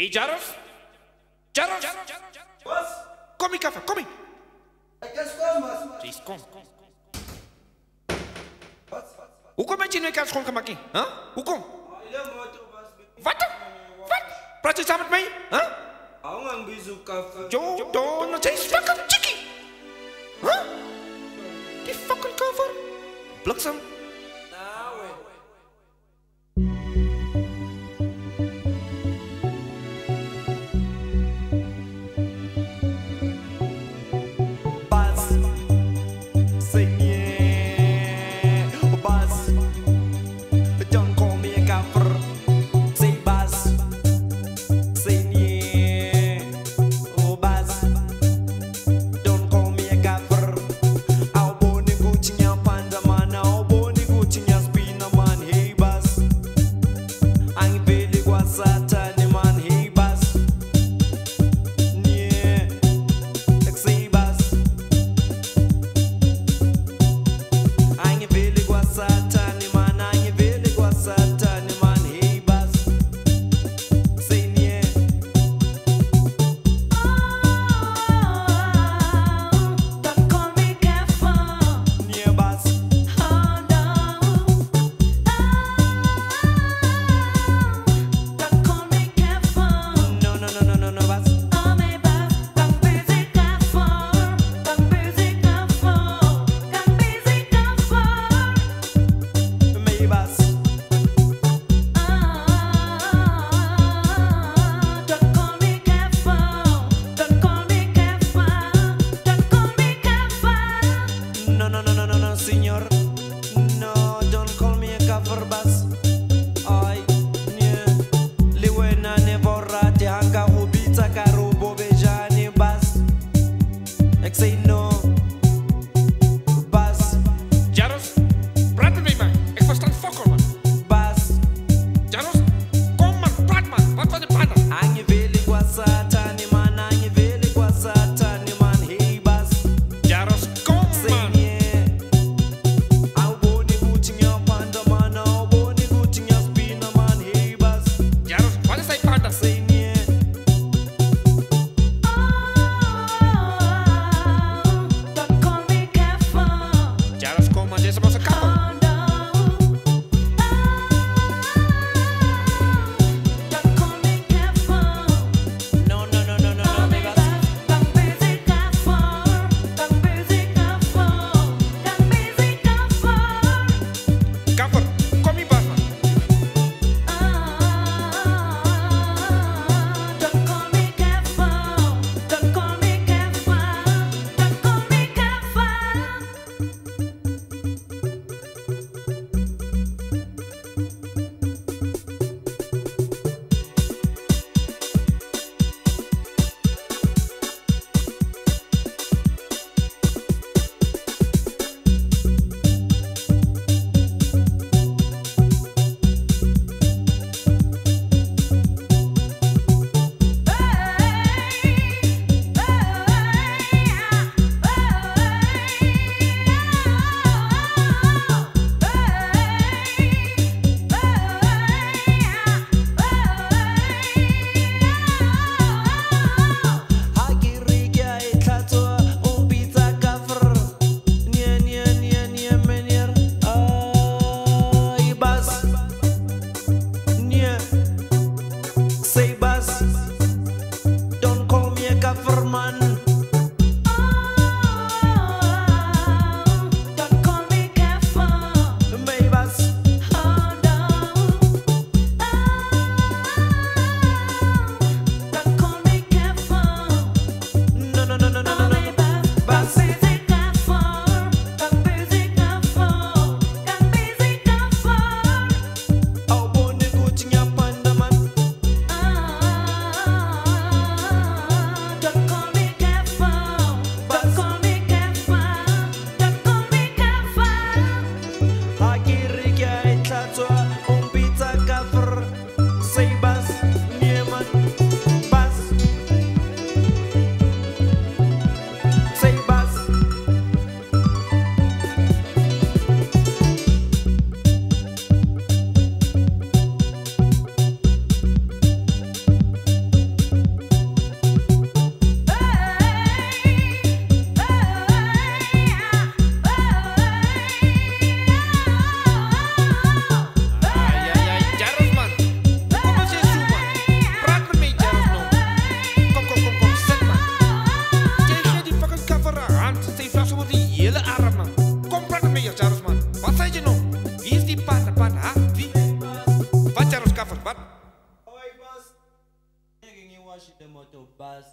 Hé, Jarf? Jarf? Wat? Kom hier, kaffe, kom hier. Ik kan schoonwas. Jeez, kom. Wat? Hoe kom je nu in schoongemaakt? Huh? Hoe kom? Wat? Wat? Praat je samen met mij? Huh? Ako nga ang bizu kafe. Yo, don't say fucking chickie. Huh? Die fucking cover. Bliksem. say no. It's supposed to. Wat je? Nou? Wie is die bas. Ik ging motor, bas.